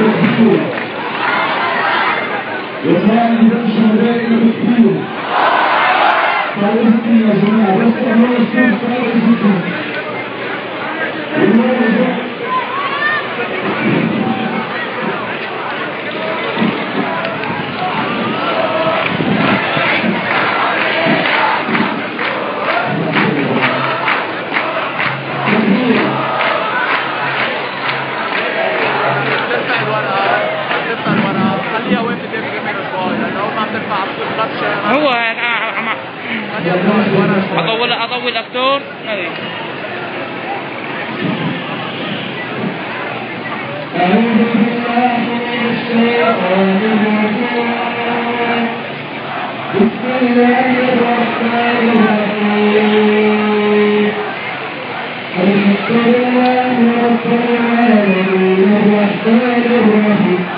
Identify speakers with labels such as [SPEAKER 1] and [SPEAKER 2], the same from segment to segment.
[SPEAKER 1] eu vivo. Eu eu confio. Falou que eu falou que eu sou o
[SPEAKER 2] هو اطول أطول أكثر هذه
[SPEAKER 3] أعوذ الرجيم الحمد لله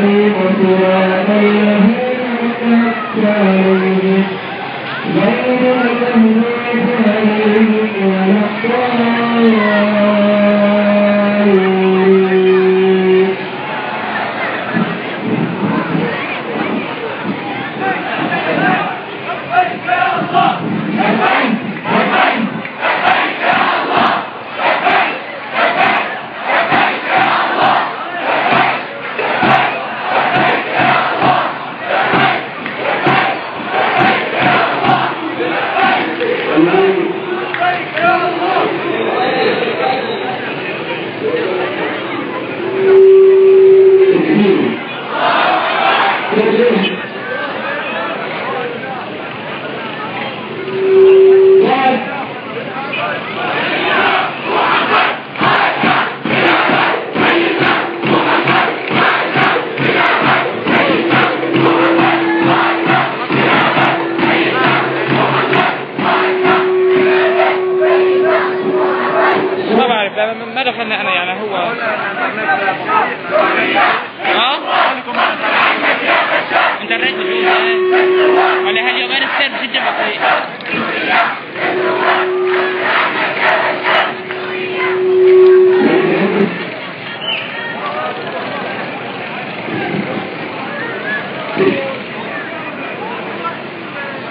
[SPEAKER 3] ما
[SPEAKER 2] ما دخلنا أنا يعني هو ها؟ انت الرئيس ولا هل يومين السير جدا بطيء؟ Thank you.